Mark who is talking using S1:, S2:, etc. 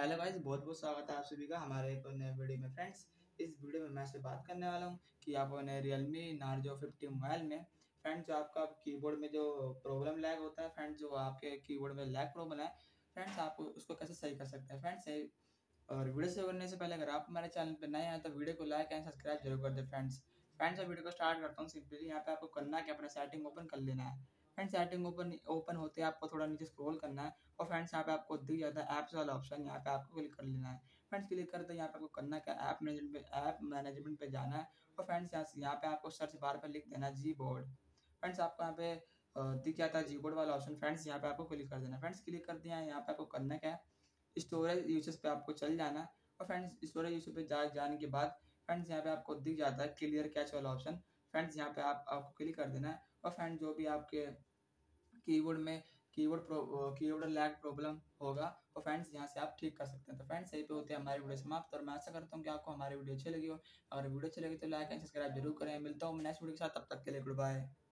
S1: Hello guys, बहुत बहुत स्वागत है आप सभी का हमारे एक नए वीडियो में। फ्रेंड्स, इस वीडियो में मैं से बात करने वाला हूँ कि आप ने रियलमी नार्जो फिफ्टी मोबाइल में, फ्रेंड्स, जो आपका कीबोर्ड में जो प्रॉब्लम लैग होता है, फ्रेंड्स, जो आपके कीबोर्ड में लैग प्रॉब्लम है, फ्रेंड्स, आप उसको कैसे सही कर सकते हैं? फ्रेंड्स और वीडियो से करने से पहले अगर आप हमारे चैनल पर नए हैं तो वीडियो को लाइक एंड सब्सक्राइब ज़रूर कर दे, फ्रेंड्स। फ्रेंड्स वीडियो को स्टार्ट करता हूँ, सिंपली यहाँ पे आपको करना है कि अपना सेटिंग ओपन कर लेना है। फ्रेंड्स सेटिंग ओपन ओपन होते हैं, आपको थोड़ा नीचे स्क्रॉल करना है और फ्रेंड्स, यहाँ पे आपको दिख जाता है ऐप्स वाला ऑप्शन यहाँ पे आपको क्लिक कर लेना है। फ्रेंड्स क्लिक करते यहाँ पे आपको करना है? ऐप मैनेजमेंट पे ऐप मैनेजमेंट पे जाना है और फ्रेंड्स, यहाँ यहाँ पे आपको सर्च बार पे लिख देना जी बोर्ड फ्रेंड्स, आपको यहाँ पे दिख जाता है जी बोर्ड वाला ऑप्शन फ्रेंड्स, यहाँ पे आपको क्लिक कर देना फ्रेंड्स क्लिक कर दिया यहाँ पे आपको करना क्या है? स्टोरेज यूसेज पे आपको चल जाना और फ्रेंड्स स्टोरेज यूसेज पे जा, जाने के बाद फ्रेंड्स, यहाँ पे आपको दिख जाता है क्लियर कैच वाला ऑप्शन फ्रेंड्स, यहाँ पे आप, आपको क्लिक कर देना है और फ्रेंड्स, जो भी आपके कीबोर्ड में, कीवर्ड कीवर्ड लैग प्रॉब्लम होगा तो फ्रेंड्स यहाँ से आप ठीक कर सकते हैं। तो फ्रेंड्स, यही पे होते हैं हमारी वीडियो समाप्त, और मैं आशा करता हूँ कि आपको हमारी वीडियो अच्छी लगी हो। अगर वीडियो अच्छी लगी तो लाइक एंड सब्सक्राइब ज़रूर करें। मिलता हूँ नेक्स्ट वीडियो के साथ, तब तक के लिए गुड बाय।